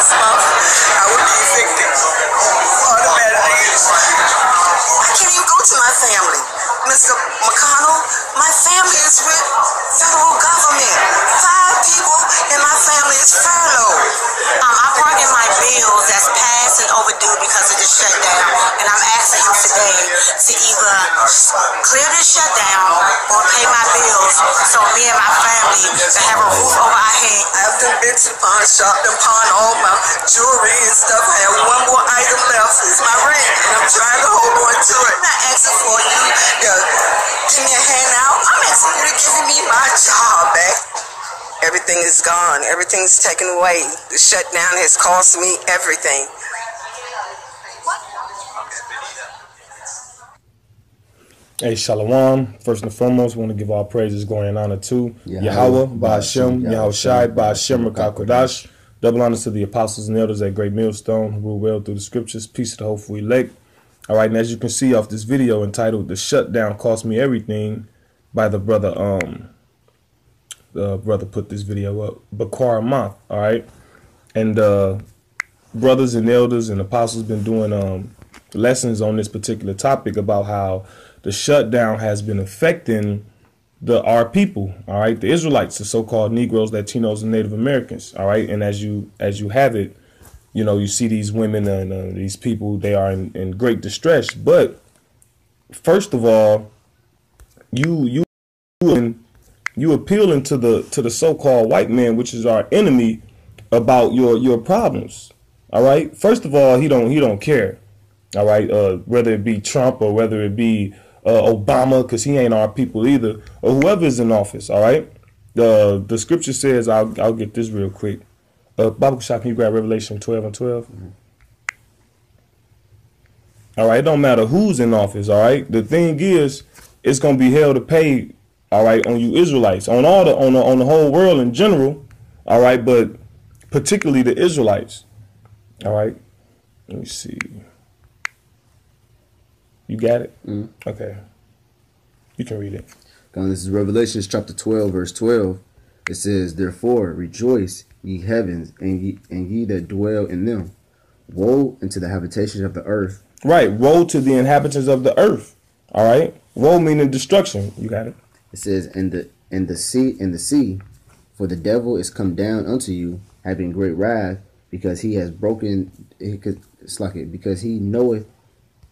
I will be can't even go to my family. Mr. McConnell, my family is with federal government. Five people in my family is furloughed. Um, I brought in my bills that's past and overdue because of the shutdown, and I'm to either clear the shutdown or pay my bills so me and my family can have a roof over our head. I've done been to pawn shop and pawned all my jewelry and stuff. I have one more item left. It's my ring, and I'm trying to hold on to it. I'm not asking for you to give me a handout. I'm asking you to give me my job back. Everything is gone. Everything's taken away. The shutdown has cost me everything. Hey, Shalom. First and foremost, we want to give all praises, glory, and honor to Yahweh, Ba'ashem, Yahweh Yahweh Shai, Ba'ashem, Rakakodash. Double honors to the apostles and elders at Great Millstone who rule well through the scriptures. Peace to the hopeful elect. All right, and as you can see off this video entitled "The Shutdown Cost Me Everything" by the brother, um, the brother put this video up, Bakar Month. All right, and uh, brothers and elders and apostles been doing um lessons on this particular topic about how the shutdown has been affecting the our people all right? The israelites the so-called negroes latinos and native americans all right? And as you as you have it you know you see these women and uh, these people they are in, in great distress. But first of all you you you appealing to the to the so-called white man which is our enemy about your your problems all right? First of all he don't he don't care all right? Uh whether it be trump or whether it be uh, Obama, because he ain't our people either, or whoever is in office. All right. The the scripture says, I'll I'll get this real quick. Uh, Bible shop, can you grab Revelation twelve and 12 All right. It don't matter who's in office. All right. The thing is, it's gonna be hell to pay. All right, on you Israelites, on all the on the on the whole world in general. All right, but particularly the Israelites. All right. Let me see. You got it? Mm. Okay. You can read it. This is Revelations chapter 12, verse 12. It says, Therefore rejoice, ye heavens, and ye, and ye that dwell in them. Woe unto the habitations of the earth. Right. Woe to the inhabitants of the earth. All right. Woe meaning destruction. You got it. It says, And the and the sea and the sea, for the devil is come down unto you, having great wrath, because he has broken it's like it, because he knoweth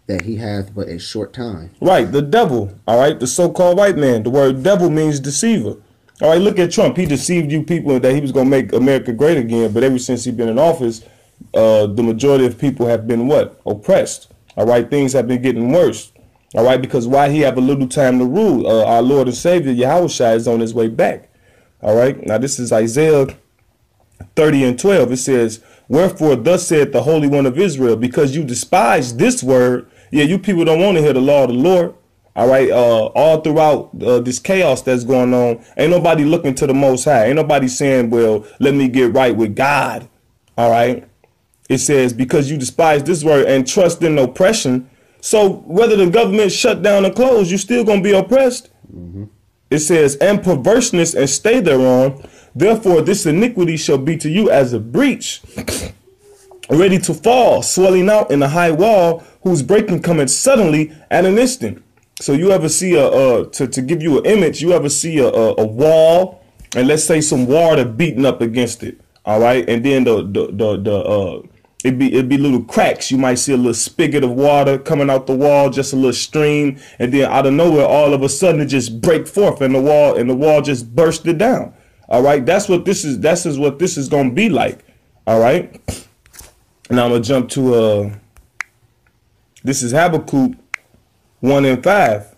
that he hath but a short time. Right, the devil. All right, the so-called white man. The word devil means deceiver. All right, look at Trump. He deceived you people that he was going to make America great again. But ever since he's been in office, uh, the majority of people have been what oppressed. All right, things have been getting worse. All right, because why he have a little time to rule? Uh, our Lord and Savior Yahushua is on his way back. All right, now this is Isaiah 30 and 12. It says, Wherefore thus saith the Holy One of Israel, because you despise this word yeah, you people don't want to hear the law of the Lord. All right, uh, all throughout uh, this chaos that's going on, ain't nobody looking to the Most High. Ain't nobody saying, "Well, let me get right with God." All right, it says because you despise this word and trust in oppression. So whether the government shut down or close, you still gonna be oppressed. Mm-hmm. It says, and perverseness and stay thereon. Therefore, this iniquity shall be to you as a breach, ready to fall, swelling out in a high wall, whose breaking cometh suddenly at an instant. So you ever see a uh, to to give you an image, you ever see a, a, a wall, and let's say some water beating up against it, all right, and then the the the, the uh, it be it be little cracks. You might see a little spigot of water coming out the wall, just a little stream, and then out of nowhere, all of a sudden it just break forth, and the wall and the wall just bursted down. All right, that's what this is. That's is what this is gonna be like. All right. Now I'm gonna jump to uh this is Habakkuk 1 and 5.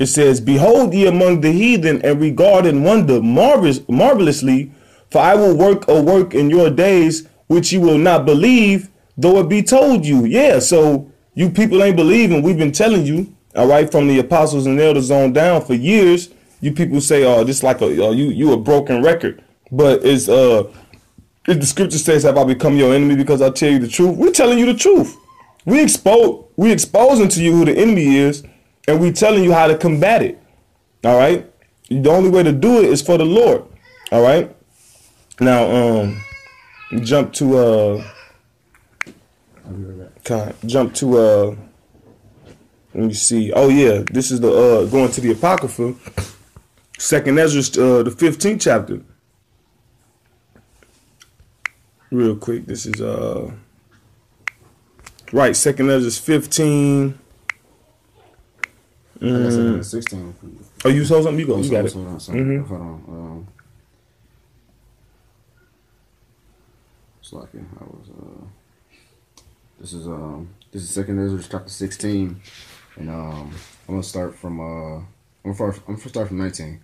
It says, Behold ye among the heathen and regard and wonder marvelous, marvelously, for I will work a work in your days which you will not believe, though it be told you. Yeah, so you people ain't believing. We've been telling you, all right, from the apostles and elders on down for years. You people say, oh, this like a uh, you you a broken record. But it's uh if the scripture says, Have I become your enemy because I tell you the truth? We're telling you the truth. We expose we exposing to you who the enemy is, and we telling you how to combat it. All right. The only way to do it is for the Lord. All right. Now, um, jump to uh, kind jump to uh, let me see. Oh yeah, this is the uh going to the apocrypha. Second Ezra, uh, the fifteenth chapter. Real quick, this is uh, right. Second. I guess Mm. it 16. Oh, you saw something? You go. You got it. hold on, hold Mhm. on. Hold on. Um, like I was. Uh, this is um. This is Second Ezra chapter sixteen, and um. I'm gonna start from uh. I'm gonna I'm gonna start from nineteen.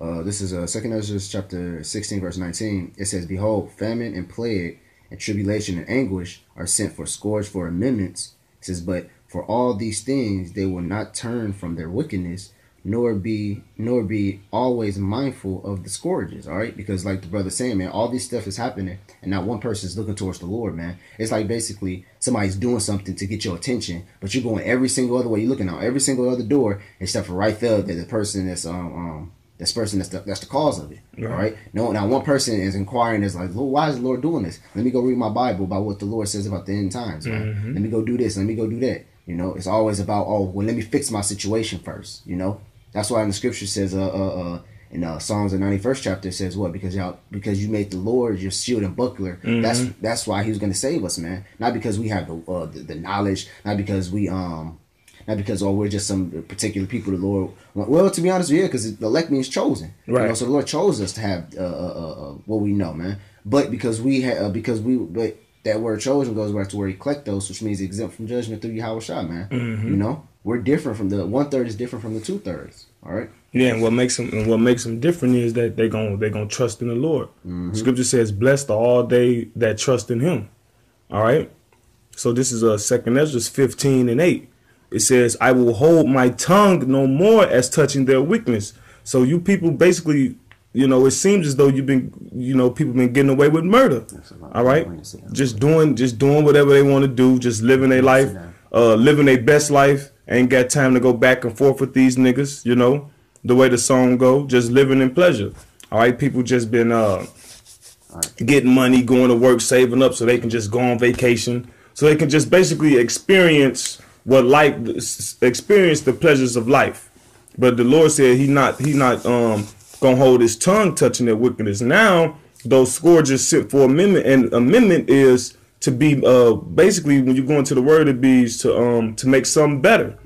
Uh, this is uh, Second Ezra chapter sixteen, verse nineteen. It says, "Behold, famine and plague and tribulation and anguish are sent for scourge for amendments." It says, "But for all these things they will not turn from their wickedness, nor be nor be always mindful of the scourges. All right? Because like the brother saying man all this stuff is happening and not one person is looking towards the lord man. It's like basically somebody's doing something to get your attention but you're going every single other way. You're looking out every single other door except for right there that the person that's um um this person that's the, that's the cause of it all right no now one person is inquiring is like Lord, why is the lord doing this let me go read my bible about what the lord says about the end times man. let me go do this let me go do that you know it's always about oh well let me fix my situation first you know that's why in the scripture says, uh, uh, uh, in uh, Psalms the ninety first chapter it says what? Because y'all, because you made the Lord your shield and buckler. That's that's why He was going to save us, man. Not because we have the, uh, the the knowledge, not because we um, not because oh we're just some particular people. The Lord, well, to be honest, yeah, because the elect means chosen. You Right. know, so the Lord chose us to have uh, uh, uh, uh, what we know, man. But because we had, uh, because we, but that word chosen goes back to where eklektos, which means exempt from judgment through Yahweh Shah, man. You know, we're different from the one third is different from the two thirds. All right. Yeah, and what makes them and what makes them different is that they gon' they're gonna trust in the Lord. Scripture says, "Blessed are all they that trust in Him." All right. So this is a uh, Second Ezra fifteen and eight. It says, "I will hold my tongue no more as touching their weakness." So you people basically, you know, it seems as though you've been, you know, people been getting away with murder. All right, just doing just doing whatever they want to do, just living their life, uh, living their best life. Ain't got time to go back and forth with these niggas. You know, the way the song go, just living in pleasure. All right, people just been uh getting money, going to work, saving up so they can just go on vacation, so they can just basically experience what life, experience the pleasures of life. But the Lord said He not He not um gonna hold His tongue touching their wickedness. Now those scourges sit for amendment, and amendment is to be uh basically when you go into the word it be to um to make something better.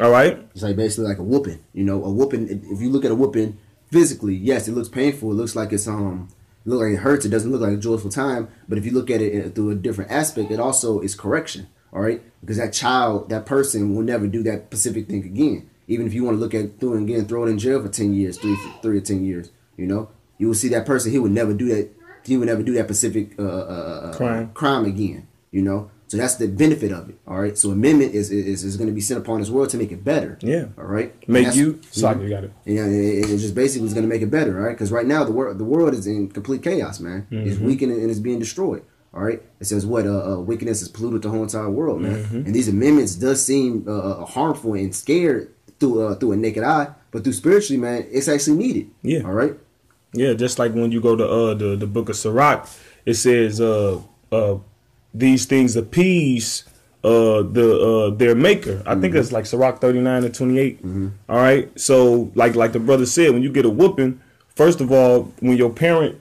All right. It's like basically like a whooping. You know, a whooping. If you look at a whooping physically, yes, it looks painful. It looks like it's um, look like it hurts. It doesn't look like a joyful time. But if you look at it through a different aspect, it also is correction. All right, because that child, that person, will never do that specific thing again. Even if you want to look at through and again, throw it in jail for ten years, three, three or ten years. You know, you will see that person. He would never do that. He would never do that specific uh, uh, uh, Crime. crime again. You know, so that's the benefit of it. All right. So amendment is is, is going to be sent upon this world to make it better. Yeah. All right. Make you. Sorry, you got it. Yeah, it, it just basically is going to make it better, right? Because right now the world the world is in complete chaos, man. It's Mm-hmm. weakening and it's being destroyed. All right. It says what uh, uh, wickedness has polluted the whole entire world, man. Mm-hmm. And these amendments does seem uh, uh, harmful and scared through uh, through a naked eye, but through spiritually, man, it's actually needed. Yeah. All right. Yeah, just like when you go to uh the, the book of Sirach, it says uh uh these things appease uh the uh their maker. I think it's like Sirach 39 and 28. All right. So like like the brother said, when you get a whooping, first of all, when your parent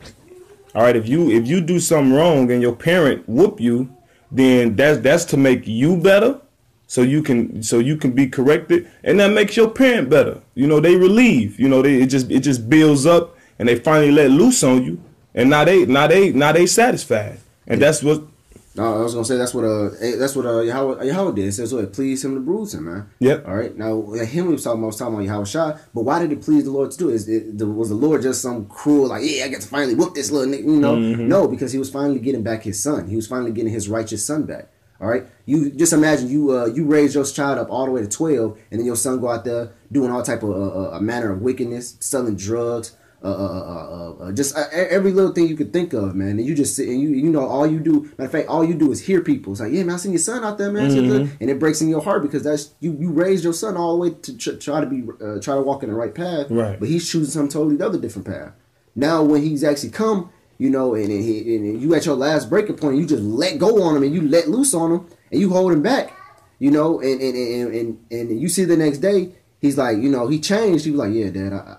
all right, if you if you do something wrong and your parent whoop you, then that's that's to make you better. So you can so you can be corrected. And that makes your parent better. You know they relieve. You know they it just it just builds up and they finally let loose on you. And now they now they now they satisfied. And that's what No, I was gonna say that's what uh that's what uh Yahweh, Yahweh did. It says what it pleased him to bruise him, man. Yep. All right. Now him we was talking about was talking about Yahweh Shah, but why did it please the Lord to do it? Is it the, was the Lord just some cruel like yeah I get to finally whoop this little nigga? You know, no, because he was finally getting back his son. He was finally getting his righteous son back. All right. You just imagine you uh you raise your child up all the way to twelve, and then your son go out there doing all type of uh, uh, a manner of wickedness, selling drugs. Uh, uh, uh, uh, uh, just uh, e- every little thing you could think of, man. And you just sit and you, you know, all you do. Matter of fact, all you do is hear people. It's like, yeah, man, I seen your son out there, man, and it breaks in your heart because that's you. You raised your son all the way to tr- try to be, uh, try to walk in the right path, Right. But he's choosing some totally other different path. Now, when he's actually come, you know, and, and, he, and you at your last breaking point, you just let go on him and you let loose on him and you hold him back, you know, and and, and, and, and you see the next day, he's like, you know, he changed. He was like, yeah, dad, I,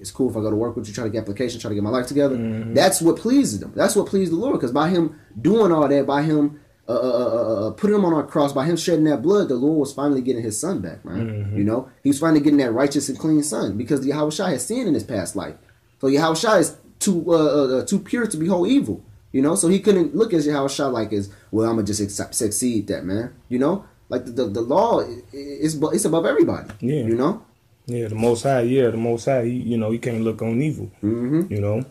it's cool if I go to work with you, try to get application, try to get my life together. That's what pleases them. That's what pleased the Lord. Because by him doing all that, by him uh, uh, uh, uh, putting him on our cross, by him shedding that blood, the Lord was finally getting his son back, man. You know, he was finally getting that righteous and clean son because the Yahweh Shai had sinned in his past life. So Yahweh Shai is too uh, uh, uh, too pure to behold evil. You know, so he couldn't look at Yahweh Shai like as well. I'm gonna just accept, succeed that man. You know, like the the, the law is it's above everybody. Yeah. You know. Yeah, the Most High. Yeah, the Most High. He, you know, he can't look on evil. Mm-hmm. You know,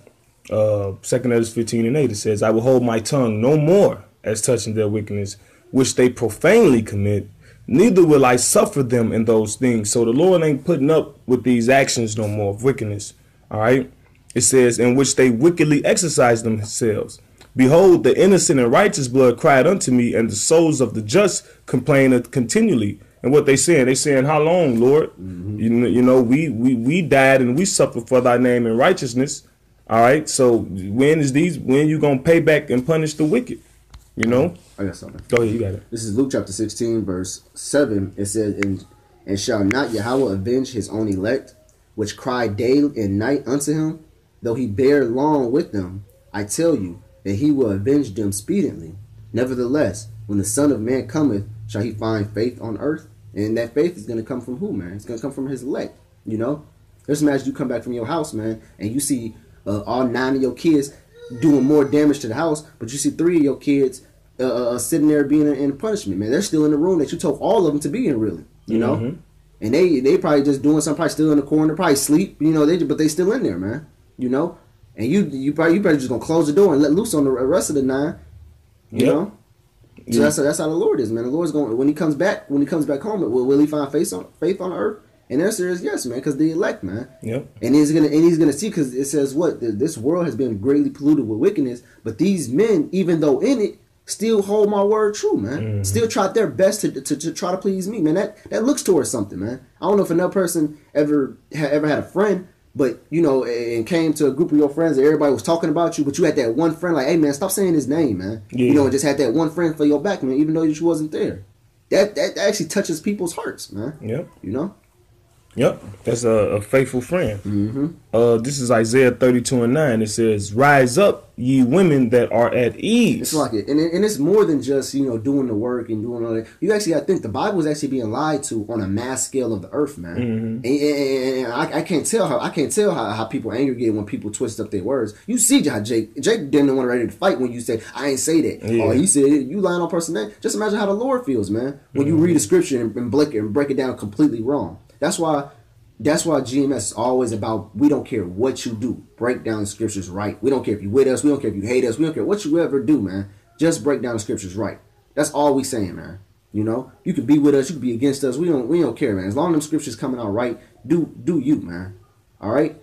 uh, Second Esdras fifteen and eight. It says, "I will hold my tongue no more as touching their wickedness, which they profanely commit. Neither will I suffer them in those things." So the Lord ain't putting up with these actions no more of wickedness. All right. It says, "In which they wickedly exercise themselves." Behold, the innocent and righteous blood cried unto me, and the souls of the just complain continually. And what they saying? They saying, "How long, Lord? Mm-hmm. You, know, you know, we, we we died and we suffered for Thy name and righteousness. All right. So when is these? When you gonna pay back and punish the wicked? You know? I got something. Go ahead. You got it. This is Luke chapter 16, verse 7. It says, And, and shall not Yahweh avenge his own elect, which cry day and night unto him? Though he bear long with them, I tell you that he will avenge them speedily. Nevertheless, when the Son of Man cometh, shall he find faith on earth? And that faith is going to come from who, man? It's going to come from his elect, you know? Just imagine you come back from your house, man, and you see uh, all nine of your kids doing more damage to the house, but you see three of your kids uh, uh, sitting there being in, punishment, man. They're still in the room that you told all of them to be in, really, you know? Mhm. And they they probably just doing something, probably still in the corner, probably sleep, you know. They but they still in there, man. You know, and you you probably you probably just gonna close the door and let loose on the rest of the nine. You Yep. know, so Yeah. that's that's how the Lord is, man. The Lord's going when he comes back when he comes back home. Will, will he find faith on faith on earth? And the answer is yes, man, because the elect, man. Yep. And he's gonna and he's gonna see because it says what Th- this world has been greatly polluted with wickedness, but these men, even though in it, still hold my word true, man. Mm-hmm. Still try their best to, to, to try to please me, man. That that looks towards something, man. I don't know if another person ever ha, ever had a friend, but you know, and came to a group of your friends and everybody was talking about you, but you had that one friend like, hey man, stop saying his name, man. You know, and just had that one friend for your back, man, even though you wasn't there. That that actually touches people's hearts, man. Yep. You know. Yep. That's a, a faithful friend. Mm-hmm. Uh, this is Isaiah 32 and 9. It says, Rise up, ye women that are at ease. It's like it, and, it, and it's more than just you know doing the work and doing all that. You actually, I think the Bible is actually being lied to on a mass scale of the earth, man. And, and- and I, I can't tell how I can't tell how, how people angry get when people twist up their words. You see how Jake Jake didn't want to ready to fight when you said, I ain't say that. Yeah. Oh, he said. You lying on person name. Just imagine how the Lord feels, man, when you read a scripture and, and break it and break it down completely wrong. That's why. That's why GMS is always about we don't care what you do. Break down the scriptures right. We don't care if you with us. We don't care if you hate us. We don't care what you ever do, man. Just break down the scriptures right. That's all we saying, man. You know, you could be with us, you could be against us. We don't we don't care, man. As long as them scriptures coming out right, do do you, man. All right,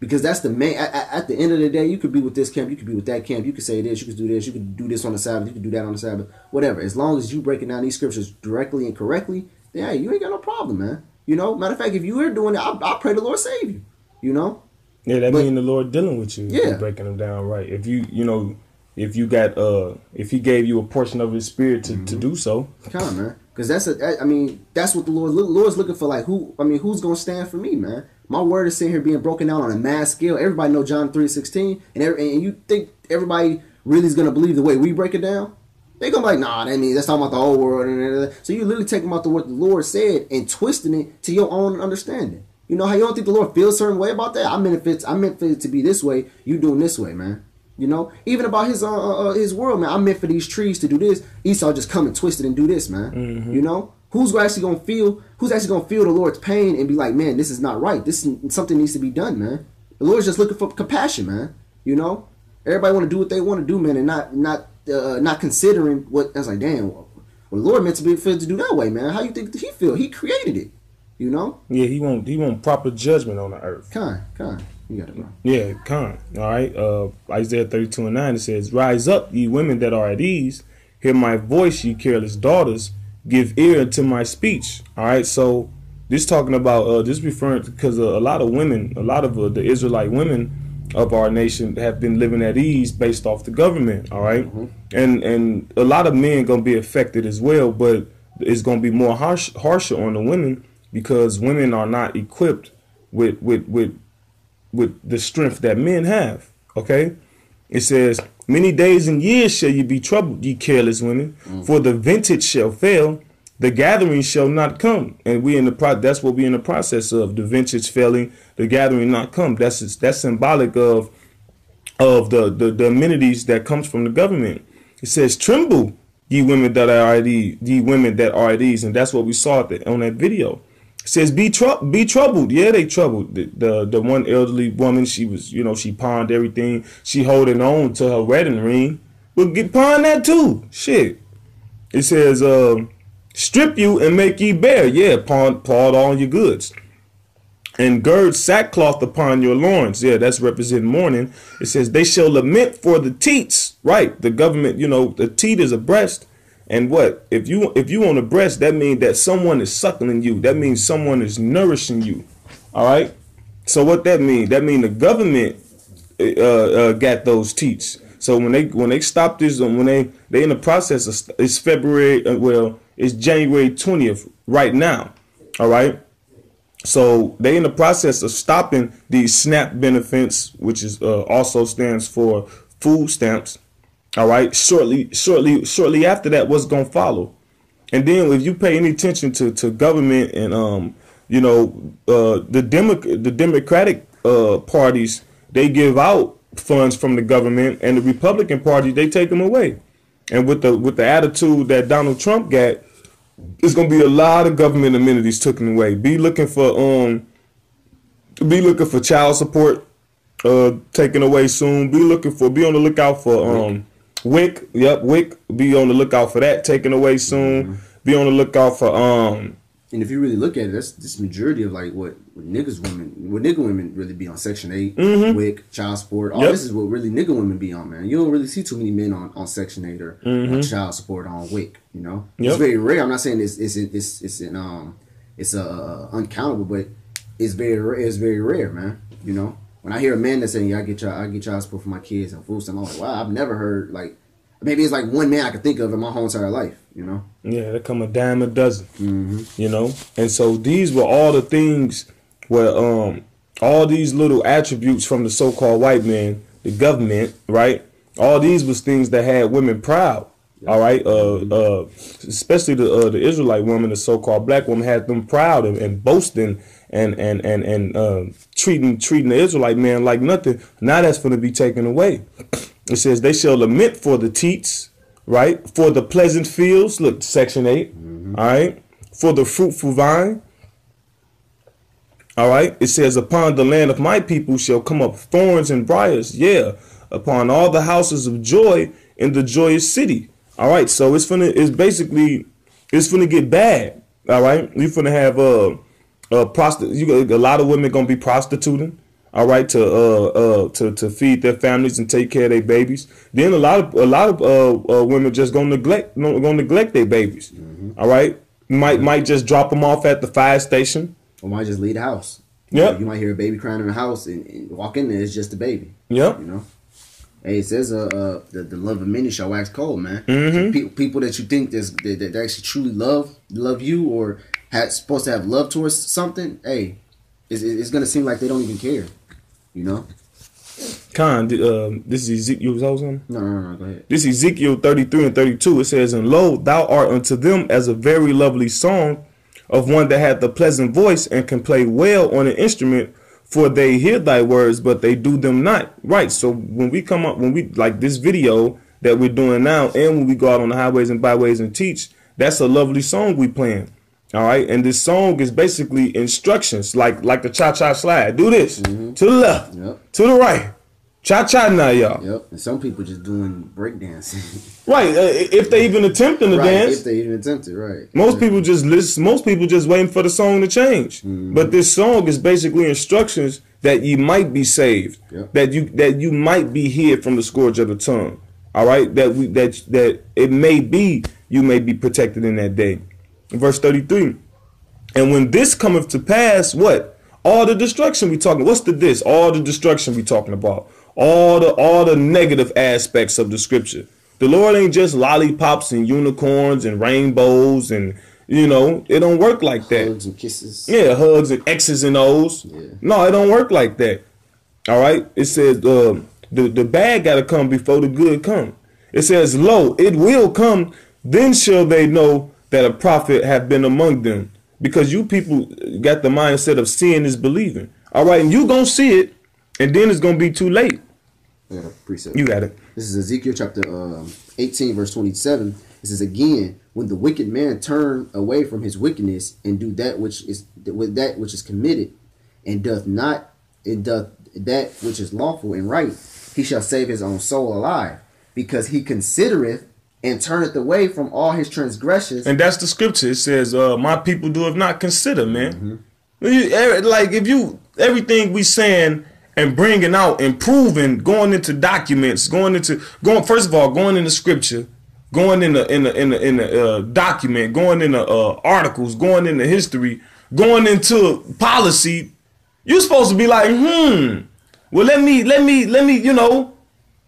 because that's the main. At, at- at the end of the day, you could be with this camp, you could be with that camp. You could say this, you could do this, you could do this on the Sabbath, you could do that on the Sabbath, whatever. As long as you breaking down these scriptures directly and correctly, then hey, you ain't got no problem, man. You know, matter of fact, if you were doing it, I, I pray the Lord save you. You know, Yeah, that But- mean the Lord dealing with you. Yeah. breaking them down right. If you, you know, if you got, uh, if He gave you a portion of His Spirit to, Mm-hmm. to do so, Come on, man. Because that's a, I mean, that's what the Lord, Lord's looking for. Like, who, I mean, who's going to stand for me, man? My word is sitting here being broken down on a mass scale. Everybody know John 3 16. And, every, and you think everybody really is going to believe the way we break it down? They gonna be like, nah, that means that's talking about the whole world. And so you literally taking about the what the Lord said and twisting it to your own understanding. You know how you don't think the Lord feels a certain way about that? I meant it. I meant for it to be this way. You doing this way, man. You know, even about his uh, uh uh, his world, man. I meant for these trees to do this. Esau just come and twist it and do this, man. You know, who's actually gonna feel? Who's actually gonna feel the Lord's pain and be like, man, this is not right. This is, something needs to be done, man. The Lord's just looking for compassion, man. You know, everybody want to do what they want to do, man, and not not uh, not considering what. I was like, damn, well, the Lord meant to be feel to do that way, man. How you think he feel? He created it. You know, yeah, He want He want proper judgment on the earth. kind, kind. You got it, bro. Yeah, con. All right. Uh, Isaiah 32 and 9, it says, Rise up, ye women that are at ease. Hear my voice, ye careless daughters. Give ear to my speech. All right. So this talking about, uh, this referring because uh, a lot of women, a lot of uh, the Israelite women of our nation have been living at ease based off the government. All right? Mm-hmm. and and a lot of men gonna be affected as well, but it's gonna be more harsh harsher on the women because women are not equipped with with with with the strength that men have. Okay, it says, "Many days and years shall you be troubled, ye careless women, mm. for the vintage shall fail." The gathering shall not come, and we in the pro. That's what we in the process of. The vintage failing, the gathering not come. That's that's symbolic of of the, the, the amenities that comes from the government. It says, "Tremble, ye women that are at ease, ye women that are at ease," and that's what we saw the, on that video. It says, "Be trou- be troubled." Yeah, they troubled. The, the the one elderly woman, she was, you know, she pawned everything. She holding on to her wedding ring. Well, get pawn that too. Shit. It says, um, "Strip you and make ye bare." Yeah, pawn all your goods and gird sackcloth upon your loins. Yeah, that's representing mourning. It says they shall lament for the teats. Right, the government. You know, the teat is a breast, and what if you if you on a breast? That means that someone is suckling you. That means someone is nourishing you. All right. So what that mean? That mean the government uh, uh, got those teats. So when they when they stop this, when they they in the process of it's February. Uh, well, it's January twentieth right now. All right. So they in the process of stopping these SNAP benefits, which is uh, also stands for food stamps. All right. Shortly, shortly, shortly after that, what's gonna follow? And then if you pay any attention to, to government and um, you know, uh, the Demo- the Democratic uh, parties, they give out funds from the government, and the Republican Party they take them away. And with the with the attitude that Donald Trump got, it's gonna be a lot of government amenities taken away. Be looking for um, be looking for child support uh taken away soon. Be looking for be on the lookout for um WIC. Yep, WIC. Be on the lookout for that taken away soon. Be on the lookout for um And if you really look at it, that's this majority of like what, what niggas women, what nigga women really be on Section 8, Mhm. WIC, child support. All Yep. this is what really nigga women be on, man. You don't really see too many men on, on Section 8 or on child support on WIC, you know? Mm-hmm. Yep. It's very rare. I'm not saying it's it's it's it's in um it's uh, uncountable, but it's very rare. It's very rare, man. You know, when I hear a man that's saying, "Yeah, I get child, I get child support for my kids and food stamp," I'm like, "Wow, I've never heard like maybe it's like one man I could think of in my whole entire life." You know, Yeah, they come a dime a dozen. mm-hmm. You know, and so these were all the things where um all these little attributes from the so-called white man, the government, right? All these was things that had women proud. All right, uh, uh, especially the uh, the Israelite woman, the so-called black woman, had them proud and, and boasting and and and and uh, treating treating the Israelite man like nothing. Now that's going to be taken away. It says they shall lament for the teats, right? For the pleasant fields. Look, section 8 all right. For the fruitful vine. All right. It says, upon the land of my people shall come up thorns and briars. Yeah. Upon all the houses of joy in the joyous city. All right. So it's gonna. It's basically. It's gonna get bad. All right. You're gonna have uh, uh, prosti- You got a lot of women gonna be prostituting. All right, to uh uh to, to feed their families and take care of their babies. Then a lot of a lot of uh, uh women just gonna neglect gonna neglect their babies. All right, might might just drop them off at the fire station. or might just leave the house. Yep. you might hear a baby crying in the house and, and walk in there. It's just a baby. Yep. You know. Hey, it says uh, uh the, the love of many shall wax cold, man. Mhm. Pe- people that you think that's, that, that actually truly love love you or had supposed to have love towards something, hey, it's, it's gonna seem like they don't even care. You know? Con, um, this is Ezekiel. Was something? No, no, no. Go ahead. This is Ezekiel 33 and 32. It says, And lo, thou art unto them as a very lovely song of one that hath a pleasant voice and can play well on an instrument, for they hear thy words, but they do them not. Right. So when we come up, when we like this video that we're doing now, and when we go out on the highways and byways and teach, that's a lovely song we playing. All right, and this song is basically instructions, like like the cha cha slide. Do this to the left, Yep. to the right, cha cha now, y'all. Yep. And some people just doing breakdancing. Right, uh, if they even attempting to right. dance, If they even attempted, right. most people just listen. Most people just waiting for the song to change. Mm-hmm. But this song is basically instructions that you might be saved, Yep. that you that you might be healed from the scourge of the tongue. All right, that we that that it may be you may be protected in that day. Verse thirty three, and when this cometh to pass, what All the destruction we talking. What's the this? All the destruction we talking about. All the all the negative aspects of the scripture. The Lord ain't just lollipops and unicorns and rainbows and you know it don't work like that. Hugs and kisses. Yeah, hugs and X's and O's. Yeah. No, it don't work like that. All right. It says uh, the the bad got to come before the good come. It says, "Lo, it will come. Then shall they know that a prophet have been among them." Because you people got the mindset of seeing is believing. All right, and you gonna see it, and then it's gonna be too late. Yeah, precept. You got it. This is Ezekiel chapter um, 18, verse 27. It says, Again, when the wicked man turn away from his wickedness and do that which is with that which is committed, and doth not and doth that which is lawful and right, he shall save his own soul alive, because he considereth and turneth away from all his transgressions. And that's the scripture. It says, uh, "My people do have not consider, man." Eh, Like if you everything we saying and bringing out, improving, going into documents, going into going first of all, going into scripture, going in the in the in the in the uh, document, going into uh, articles, going into history, going into policy. You're supposed to be like, hmm. Well, let me let me let me you know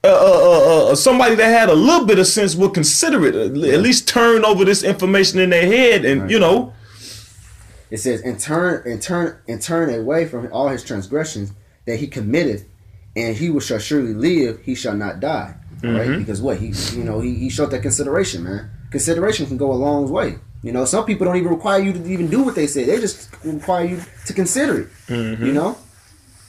uh, uh, uh, uh, somebody that had a little bit of sense would consider it. uh, At least turn over this information in their head, and you know, It says, and turn and turn and turn away from all his transgressions that he committed, and he will shall surely live, he shall not die. Right? Because what? He you know, he, he showed that consideration, man. Consideration can go a long way. You know, some people don't even require you to even do what they say. They just require you to consider it. You know?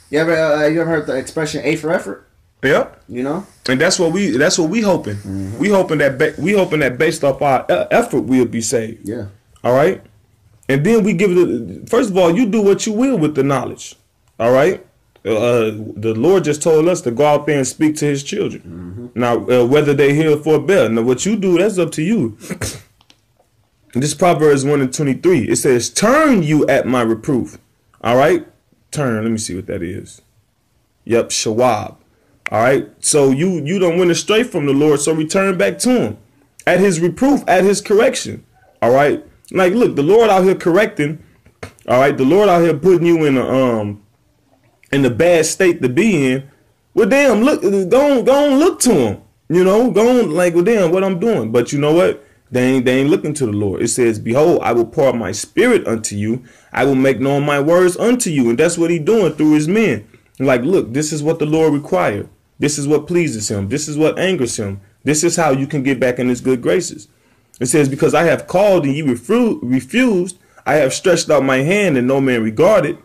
You ever uh, you ever heard the expression A for effort? Yep. You know? And that's what we that's what we hoping. We hoping that ba- we hoping that based off our effort we'll be saved. Yeah. All right. And then we give it. First of all, you do what you will with the knowledge. All right. Uh, the Lord just told us to go out there and speak to His children. Now, uh, whether they hear for better, now what you do, that's up to you. this Proverbs one and twenty three. It says, "Turn you at my reproof." All right. Turn. Let me see what that is. Yep, Shawab. All right. So you you don't went astray from the Lord, so return back to him. At his reproof, at his correction. All right. Like look, the Lord out here correcting. All right, the Lord out here putting you in a um in the bad state to be in. Well damn, look go on, go on look to him. You know, go on like well damn what I'm doing. But you know what? They ain't, they ain't looking to the Lord. It says, Behold, I will pour my spirit unto you. I will make known my words unto you. And that's what he doing through his men. Like, look, this is what the Lord require. This is what pleases him. This is what angers him. This is how you can get back in his good graces. It says, Because I have called and refru- refused, I have stretched out my hand and no man regarded.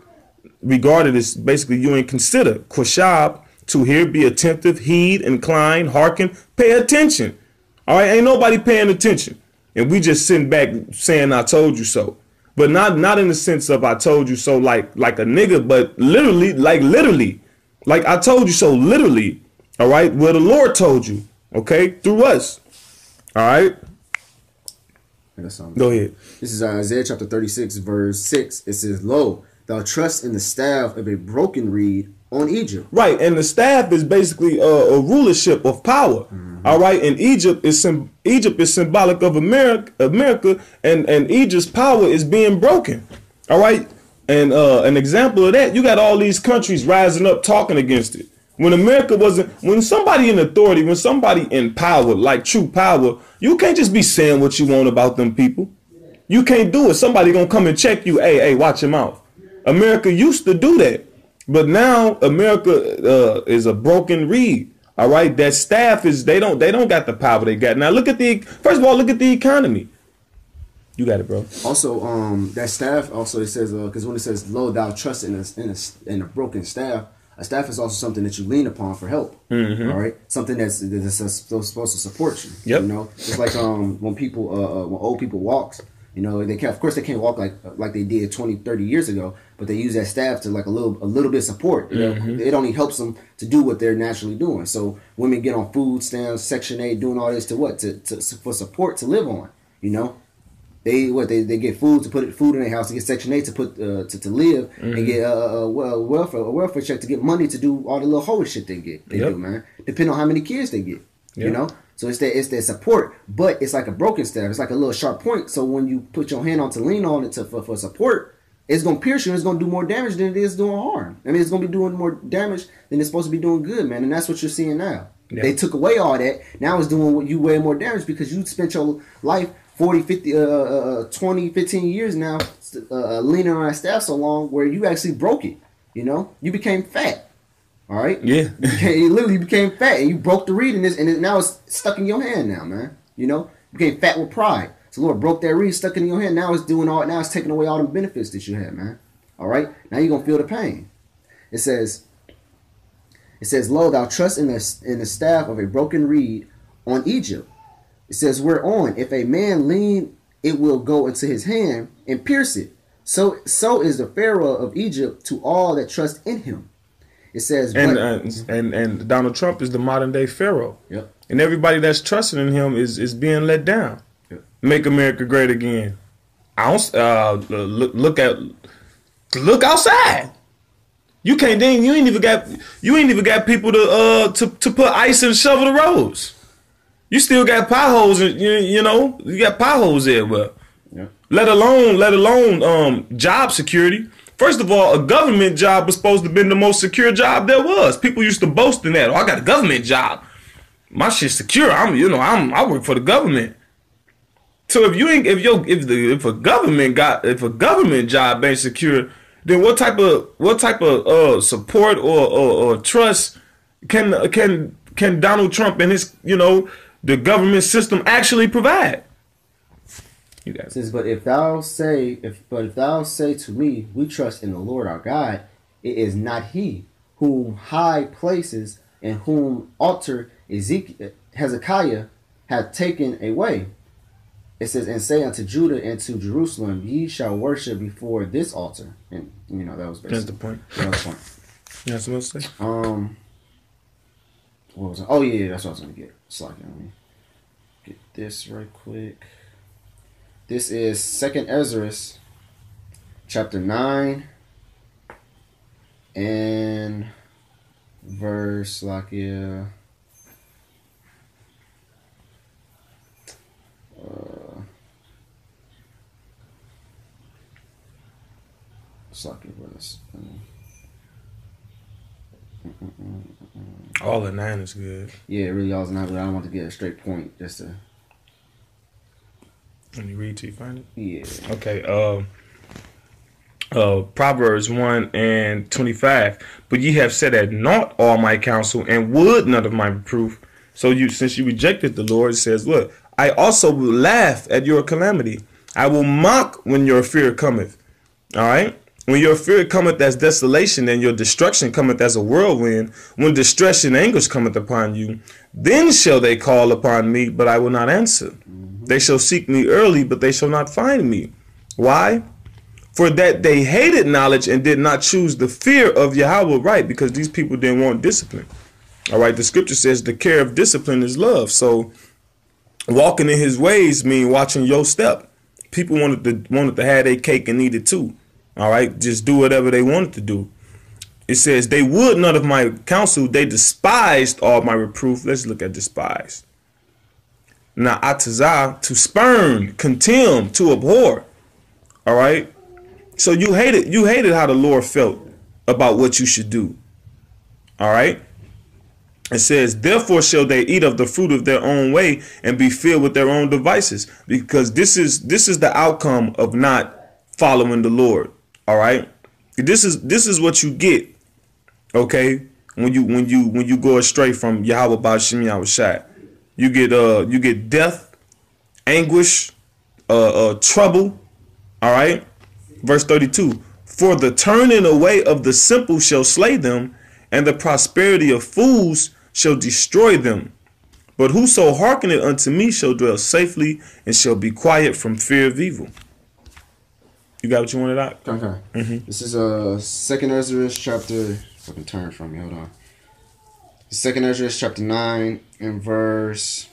Regarded is basically you ain't consider. Quashab, to hear, be attentive, heed, incline, hearken, pay attention. All right, ain't nobody paying attention. And we just sitting back saying I told you so. But not not in the sense of I told you so like like a nigga, but literally, like literally. Like I told you so literally. All right, where the Lord told you, okay, through us. All right, I got something. go ahead. This is Isaiah chapter 36, verse 6. It says, Lo, thou trust in the staff of a broken reed on Egypt. Right, and the staff is basically a, a rulership of power. All right, and Egypt is Egypt is symbolic of America, America, and and Egypt's power is being broken. All right, and uh, an example of that, you got all these countries rising up talking against it. When America wasn't, when somebody in authority, when somebody in power, like true power, you can't just be saying what you want about them people. You can't do it. Somebody gonna come and check you. Hey, hey, watch your mouth. America used to do that, but now America uh, is a broken reed. All right, that staff is they don't they don't got the power they got. Now look at the first of all look at the economy. You got it, bro. Also, um, that staff also it says because when it says "Lo, thou trust in a, in a in a broken staff," a staff is also something that you lean upon for help. all right, something that's that's supposed to support you. Yep. You know, it's like um when people uh, uh when old people walks. You know, they can't. Of course, they can't walk like like they did 20, 30 years ago. But they use that staff to like a little a little bit of support. You know? It only helps them to do what they're naturally doing. So women get on food stamps, Section Eight, doing all this to what to, to for support to live on. You know, they what they, they get food to put food in their house to get Section Eight to put uh, to, to live and get uh, uh, well welfare a welfare check to get money to do all the little holy shit they get. They Yep. do, man. Depending on how many kids they get. You know. So it's their it's their support, but it's like a broken staff. It's like a little sharp point. So when you put your hand on to lean on it to for, for support, it's gonna pierce you and it's gonna do more damage than it is doing harm. I mean, it's gonna be doing more damage than it's supposed to be doing good, man. And that's what you're seeing now. Yeah. They took away all that. Now it's doing you way more damage because you spent your life 40, 50, uh, uh, 20, 15 years now uh, leaning on that staff so long where you actually broke it. You know, you became fat. All right. Yeah. You became- you literally became fat and you broke the reed in this and it, now it's stuck in your hand now, man. You know, you became fat with pride. So Lord broke that reed, stuck in your hand. Now it's doing all. Now it's taking away all the benefits that you had, man. All right. Now you're gonna feel the pain. It says. It says, "Lo, thou trust in the in the staff of a broken reed on Egypt." It says, "Whereon, if a man lean, it will go into his hand and pierce it. So so is the Pharaoh of Egypt to all that trust in him." It says, And, uh, and and Donald Trump is the modern day Pharaoh. Yep. And everybody that's trusting in him is is being let down. Yep. Make America great again. I don't uh, look look at look outside. You can't then you ain't even got you ain't even got people to uh to, to put ice and shovel the roads. You still got potholes you, you know you got potholes there, but Yep. let alone let alone um job security. First of all, a government job was supposed to have been the most secure job there was. People used to boast in that. Oh, I got a government job. My shit's secure. I'm you know I'm I work for the government. So if you ain't if your if the if a government got if a government job ain't secure, then what type of what type of uh support or or, or trust can can can Donald Trump and his you know the government system actually provide? You guys. Says, but if thou say, if but if thou say to me, we trust in the Lord our God, it is not He whom high places and whom altar Ezekiel, Hezekiah hath taken away. It says, and say unto Judah and to Jerusalem, ye shall worship before this altar. And you know that was That's the point. that was the point. You know what I'm saying? Um, what was it? Oh yeah, that's what I was gonna get. Slacking on me. Get this right quick. This is Second Ezra, chapter nine, and verse like yeah. Uh, Slacky verse. um, All the nine is good. Yeah, really all not. But I don't want to get a straight point. Just to When you read till you find it. yeah. Okay. Uh, uh, Proverbs one and twenty five. But ye have said at naught all my counsel, and would none of my reproof. So you, since you rejected the Lord, it says, "Look, I also will laugh at your calamity. I will mock when your fear cometh." All right. When your fear cometh as desolation, and your destruction cometh as a whirlwind, when distress and anguish cometh upon you, then shall they call upon me, but I will not answer. Mm-hmm. They shall seek me early, but they shall not find me. Why? For that they hated knowledge and did not choose the fear of Yahweh right, because these people didn't want discipline. All right, the scripture says the care of discipline is love. So walking in his ways mean watching your step. People wanted to wanted to have their cake and eat it too. All right, just do whatever they wanted to do. It says they would none of my counsel, they despised all my reproof. Let's look at despised. Now atazah to spurn, contemn, to abhor. All right. So you hated you hated how the Lord felt about what you should do. All right. It says, therefore shall they eat of the fruit of their own way and be filled with their own devices, because this is this is the outcome of not following the Lord. All right. This is this is what you get. Okay. When you when you when you go astray from Yahweh Bashim Yahushai. You get uh you get death, anguish, uh, uh trouble. All right. Verse 32 For the turning away of the simple shall slay them, and the prosperity of fools shall destroy them. But whoso hearkeneth unto me shall dwell safely and shall be quiet from fear of evil. You got what you wanted out? Okay. Mhm. This is uh Second Ezra chapter. Can turn from you, hold on. Second Ezra chapter nine and verse.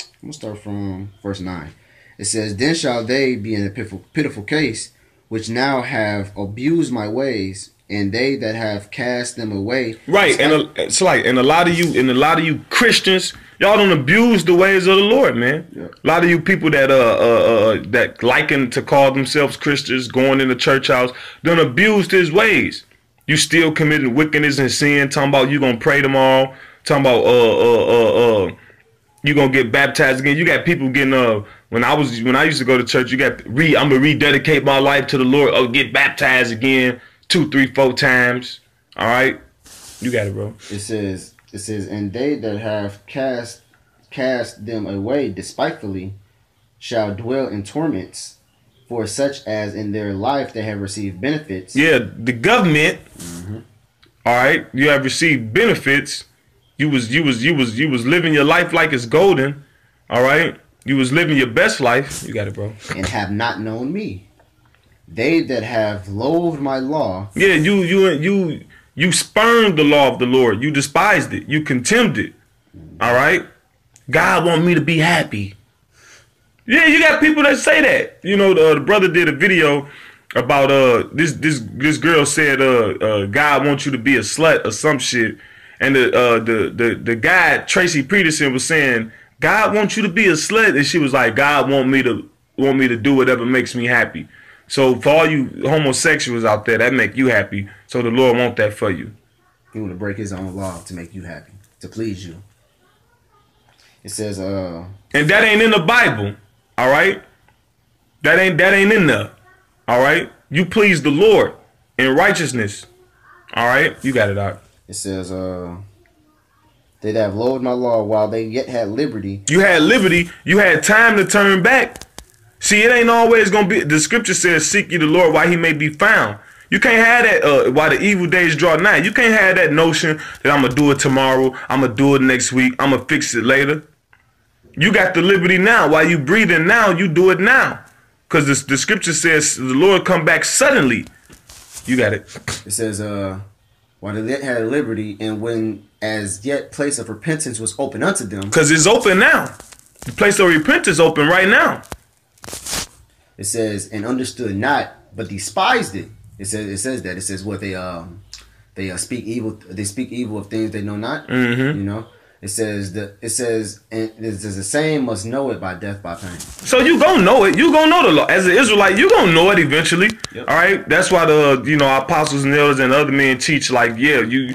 I'm gonna start from verse nine. It says, "Then shall they be in a pitiful, pitiful case, which now have abused my ways, and they that have cast them away." Right, and a, it's like and a lot of you and a lot of you Christians, Y'all don't abuse the ways of the Lord, man. Yeah. A lot of you people that uh, uh uh that liking to call themselves Christians, going in the church house, done abused his ways. You still committing wickedness and sin, talking about you gonna pray tomorrow, talking about uh uh uh uh you gonna get baptized again. You got people getting uh when I was when I used to go to church, you got re I'm gonna rededicate my life to the Lord, oh get baptized again two, three, four times. All right. You got it, bro. It says, it says, and they that have cast cast them away despitefully shall dwell in torments, for such as in their life they have received benefits. Yeah, the government. Mm-hmm. all right, you have received benefits. You was you was you was you was living your life like it's golden. All right, you was living your best life. You got it, bro. and have not known me. They that have loathed my law, Yeah, you you you you spurned the law of the Lord. You despised it. You contemned it. All right. God want me to be happy. Yeah, you got people that say that. You know, the, the brother did a video about uh this this this girl said uh, uh God wants you to be a slut or some shit, and the uh the the the guy Tracy Peterson was saying God wants you to be a slut, and she was like God want me to want me to do whatever makes me happy. So for all you homosexuals out there, that make you happy. So the Lord want that for you. he want to break his own law to make you happy, to please you. It says, uh, And that ain't in the Bible. All right? That ain't that ain't in there. All right? You please the Lord in righteousness. All right? You got it out. it says, uh, they that have loathed my law while they yet had liberty, You had liberty, you had time to turn back. See, it ain't always gonna be the scripture says, seek ye the Lord while he may be found. You can't have that uh, while the evil days draw nigh. You can't have that notion that I'm gonna do it tomorrow, I'm gonna do it next week, I'm gonna fix it later. You got the liberty now. While you breathing now, you do it now. Cause the, the scripture says the Lord come back suddenly. You got it. it says, uh, while they yet had liberty, and when as yet place of repentance was open unto them, Cause it's open now. The place of repentance open right now. It says, and understood not, but despised it. It says, it says that it says what they um they uh, speak evil. They speak evil of things they know not. Mhm. You know, it says that it says and it says the same must know it by death by pain. So you gonna know it. You gonna know the law. As an Israelite, you gonna know it eventually. Yep. All right. That's why the you know apostles and elders and other men teach like, yeah, you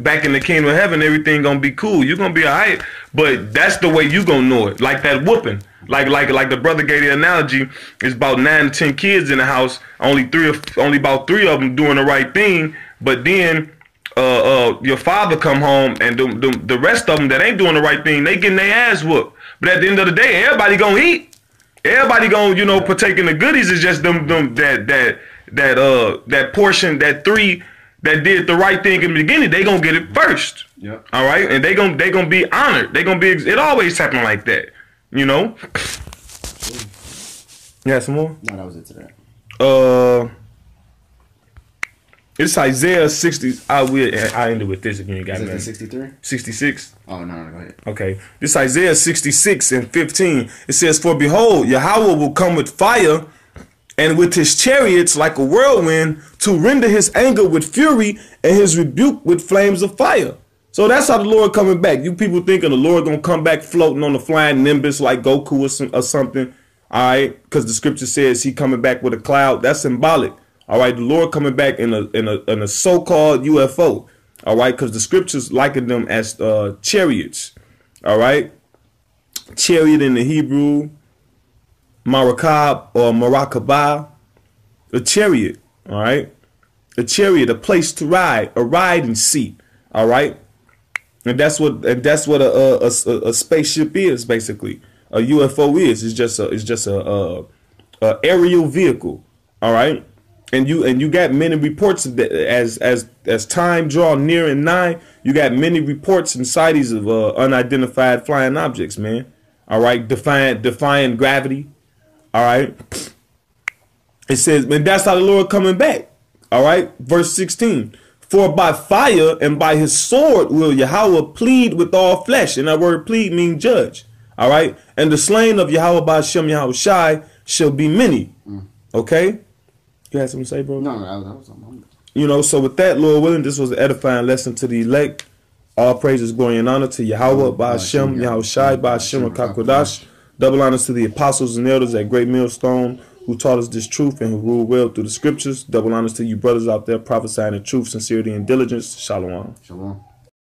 back in the kingdom of heaven, everything gonna be cool. You gonna be alright. But that's the way you gonna know it. Like that whooping. Like like like the brother gave the analogy. It's about nine to ten kids in the house. Only three of only about three of them doing the right thing. But then. Uh, uh, your father come home and the, the, the rest of them that ain't doing the right thing, they getting their ass whooped. But at the end of the day, everybody gonna eat. Everybody gonna, you know, partake in the goodies. Is just them, them that that that uh that portion, that three that did the right thing in the beginning. They gonna get it first. Yep. All right, and they gonna they gonna be honored. They gonna be. It always happen like that. You know. Yeah, some more. No, that was it today. Uh, it's Isaiah sixty. I will. I ended with this if You ain't got it sixty three? Sixty six. Oh no, no, go ahead. Okay. This Isaiah 66 and 15. It says, For behold, Yahweh will come with fire and with his chariots like a whirlwind to render his anger with fury and his rebuke with flames of fire. So that's how the Lord coming back. You people thinking the Lord gonna come back floating on the flying nimbus like Goku or, some, or something. All right, because the scripture says he coming back with a cloud. That's symbolic. All right, the Lord coming back in a in a in a so-called UFO. All right, because the scriptures liken them as uh, chariots. All right, chariot in the Hebrew, marakab or marakabah, a chariot. All right, a chariot, a place to ride, a riding seat. All right, and that's what and that's what a a, a, a spaceship is basically. A UFO is. It's just a it's just a, a, a aerial vehicle. All right, and you and you got many reports that as as as time draw near and nigh. You got many reports and sightings of uh, unidentified flying objects, man. All right, defying defying gravity. All right. It says, and that's how the Lord coming back. All right, verse 16. For by fire and by his sword will Yahweh plead with all flesh. And that word plead means judge. All right. And the slain of Yahweh by Shem Yahweh Shai shall be many. Mm. Okay. You had something to say, bro? No, no, that was, that was I'm- You know, so with that, Lord willing, this was an edifying lesson to the elect. All praises, glory, and honor to Yahweh, mm, Ba'ashem, Yahweh Shai, Ba'ashem, mm, Kakodash. Double honors to the apostles and elders at Great Millstone who taught us this truth and who ruled well through the scriptures. Double honors to you brothers out there prophesying the truth, sincerity, and diligence. Shalom. Shalom.